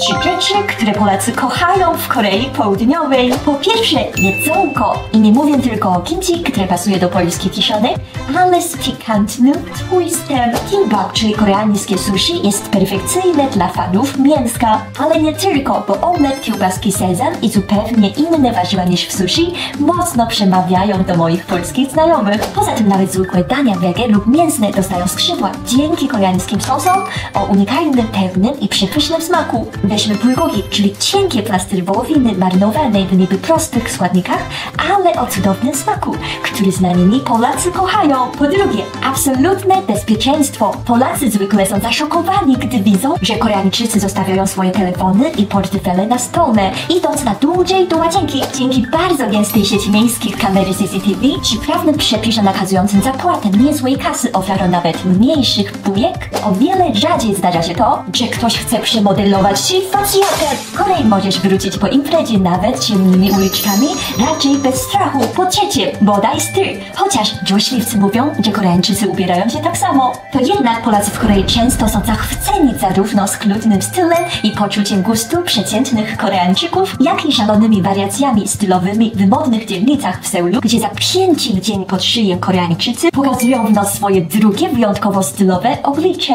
Trzy rzeczy, które Polacy kochają w Korei Południowej. Po pierwsze, jedzonko. I nie mówię tylko o kimchi, które pasuje do polskich kiszonek, ale z pikantnym twistem. Kimbap, czyli koreańskie sushi, jest perfekcyjne dla fanów mięska. Ale nie tylko, bo omlet, kiełbaski sezam i zupełnie inne warzywa niż w sushi mocno przemawiają do moich polskich znajomych. Poza tym nawet zwykłe dania wege lub mięsne dostają skrzydła dzięki koreańskim sosom o unikalnym, pełnym i przepysznym smaku. Weźmy bulgogi, czyli cienkie plastry wołowiny marynowanej w niby prostych składnikach, ale o cudownym smaku, który znamieni Polacy kochają. Po drugie, absolutne bezpieczeństwo. Polacy zwykle są zaszokowani, gdy widzą, że Koreańczycy zostawiają swoje telefony i portfele na stole, idąc na dłużej do łazienki. Dzięki bardzo gęstej sieci miejskich kamery CCTV czy prawnym przepisom nakazującym zapłatę niezłej kasy ofiarą nawet mniejszych bujek, o wiele rzadziej zdarza się to, że ktoś chce przemodelować ci facjatę. W Korei możesz wrócić po imprezie nawet ciemnymi uliczkami, raczej bez strachu. Po trzecie, bodaj styl. Chociaż złośliwcy mówią, że Koreańczycy ubierają się tak samo, to jednak Polacy w Korei często są zachwyceni zarówno skludnym stylem i poczuciem gustu przeciętnych Koreańczyków, jak i szalonymi wariacjami stylowymi w modnych dzielnicach w Seulu, gdzie zapięci w dzień pod szyję Koreańczycy pokazują w nos swoje drugie wyjątkowo stylowe oblicze.